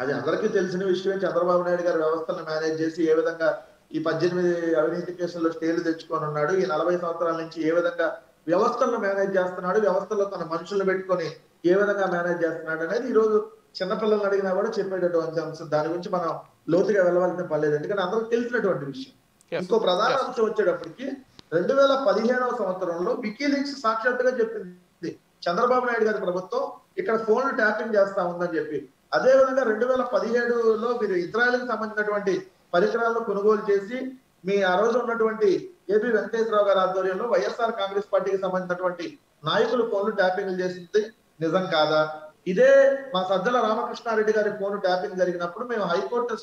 అది అందరికీ తెలిసిన విషయమే. చంద్రబాబు నాయుడు గారు వ్యవస్థలను మేనేజ్ చేసి ఏ విధంగా ఈ పద్దెనిమిది అవినీతి కేసుల్లో స్టేలు తెచ్చుకొని ఉన్నాడు ఈ నలభై సంవత్సరాల నుంచి ఏ విధంగా వ్యవస్థలను మేనేజ్ చేస్తున్నాడు వ్యవస్థలో తన మనుషులను పెట్టుకొని ఏ విధంగా మేనేజ్ చేస్తున్నాడు అనేది ఈ రోజు చిన్నపిల్లల్ని అడిగినా కూడా చెప్పేటటువంటి అంశం. దాని గురించి మనం లోతుగా వెళ్ళవలసిన పర్లేదు ఎందుకంటే అందరికి తెలిసినటువంటి విషయం. ఇంకో ప్రధాన. అంశం వచ్చేటప్పటికి రెండు వేల పదిహేనవ సంవత్సరంలో వికీలీక్స్ సాక్షాత్తుగా చెప్పింది చంద్రబాబు నాయుడు గారి ప్రభుత్వం. ఇక్కడ ఫోన్లు ట్యాపింగ్ చేస్తా ఉందని చెప్పి అదేవిధంగా రెండు వేల పదిహేడులో మీరు ఇజ్రాయెల్కి సంబంధించినటువంటి పరికరాలను కొనుగోలు చేసి మీ ఆ రోజు ఉన్నటువంటి ఏపీ వెంకటేశ్వరరావు గారి ఆధ్వర్యంలో వైఎస్ఆర్ కాంగ్రెస్ పార్టీకి సంబంధించినటువంటి నాయకులు ఫోన్లు ట్యాపింగ్లు చేసింది నిజం కాదా? ఇదే మా సజ్జల రామకృష్ణారెడ్డి గారి ఫోన్ ట్యాపింగ్ జరిగినప్పుడు మేము హైకోర్టు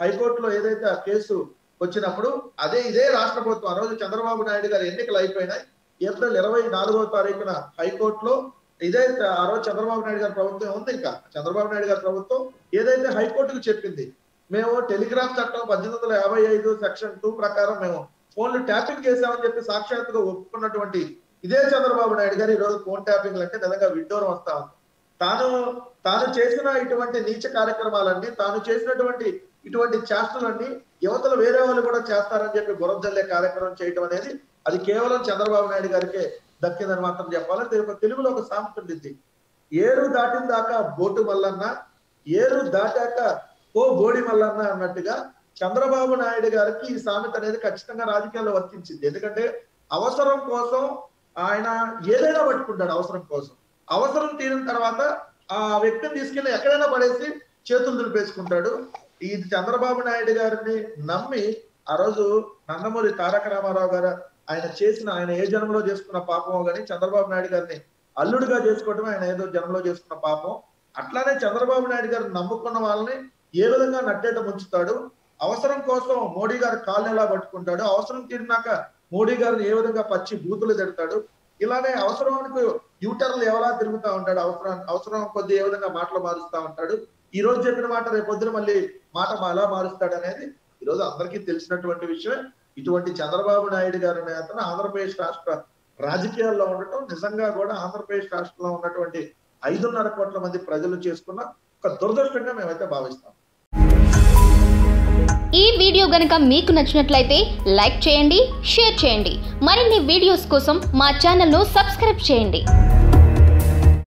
హైకోర్టులో ఏదైతే ఆ కేసు వచ్చినప్పుడు అదే ఇదే రాష్ట్ర ప్రభుత్వం ఆ రోజు చంద్రబాబు నాయుడు గారి ఎన్నికలు అయిపోయినాయి. ఏప్రిల్ ఇరవై నాలుగవ తారీఖున హైకోర్టులో ఇదే ఆ రోజు చంద్రబాబు నాయుడు గారి ప్రభుత్వం ఉంది ఇంకా? చంద్రబాబు నాయుడు గారి ప్రభుత్వం ఏదైతే హైకోర్టుకు చెప్పింది మేము టెలిగ్రాఫ్ చట్టం పద్దెనిమిది వందల యాభై ఐదు సెక్షన్ టూ ప్రకారం మేము ఫోన్లు ట్యాపింగ్ చేశామని చెప్పి సాక్షాత్తుగా ఒప్పుకున్నటువంటి ఇదే చంద్రబాబు నాయుడు గారు ఈ రోజు ఫోన్ ట్యాపింగ్ అంటే నిజంగా విడ్డూరం వస్తా ఉంది. తాను తాను చేసిన ఇటువంటి నీచ కార్యక్రమాలన్నీ తాను చేసినటువంటి ఇటువంటి చేష్టలన్నీ యువతలు వేరే వాళ్ళు కూడా చేస్తారని చెప్పి బురం జల్లే కార్యక్రమం చేయటం అనేది అది కేవలం చంద్రబాబు నాయుడు గారికే దక్కిందని మాత్రం చెప్పాలని తెలుగులో ఒక సామెత ఉండింది ఏరు దాటిన దాకా బోటు మల్లన్న ఏరు దాటాక ఓ బోడి మల్లన్న అన్నట్టుగా చంద్రబాబు నాయుడు గారికి ఈ సామెత అనేది ఖచ్చితంగా రాజకీయాల్లో వర్తించింది. ఎందుకంటే అవసరం కోసం ఆయన ఏదైనా పట్టుకుంటాడు అవసరం కోసం. అవసరం తీరిన తర్వాత ఆ వ్యక్తిని తీసుకెళ్ళి ఎక్కడైనా పడేసి చేతులు దులిపేసుకుంటాడు. ఇది చంద్రబాబు నాయుడు గారిని నమ్మి ఆ రోజు నందమూరి తారక రామారావు గారు ఆయన చేసిన ఆయన ఏ జన్మలో చేసుకున్న పాపమో గానీ చంద్రబాబు నాయుడు గారిని అల్లుడిగా చేసుకోవటం ఆయన ఏదో జన్మలో చేసుకున్న పాపం. అట్లానే చంద్రబాబు నాయుడు గారు నమ్ముకున్న వాళ్ళని ఏ విధంగా నట్టేట ముంచుతాడు? అవసరం కోసం మోడీ గారు కాళ్ళు ఎలా పట్టుకుంటాడు. అవసరం తీరినాక మోడీ గారిని ఏ విధంగా పచ్చి బూతులు తిడతాడు? ఇలానే అవసరానికి యూటర్లు ఎవరా తిరుగుతా ఉంటాడు? అవసరం అవసరం కొద్ది ఏ విధంగా మాటలు మారుస్తా ఉంటాడు? ఈ రోజు చెప్పిన మాట రేపొద్దున మళ్ళీ మాట ఎలా మారుస్తాడు అనేది ఈ రోజు అందరికీ తెలిసినటువంటి విషయమే. ఇటువంటి చంద్రబాబు నాయుడు గారి నేతను ఆంధ్రప్రదేశ్ రాష్ట్ర రాజకీయాల్లో ఉండటం నిజంగా కూడా ఆంధ్రప్రదేశ్ రాష్ట్రంలో ఉన్నటువంటి ఐదున్నర కోట్ల మంది ప్రజలు చేసుకున్న ఒక దురదృష్టంగా మేమైతే భావిస్తాం. ఈ వీడియో గనుక మీకు నచ్చినట్లయితే లైక్ చేయండి షేర్ చేయండి. మరిన్ని వీడియోస్ కోసం మా ఛానల్ను సబ్స్క్రైబ్ చేయండి.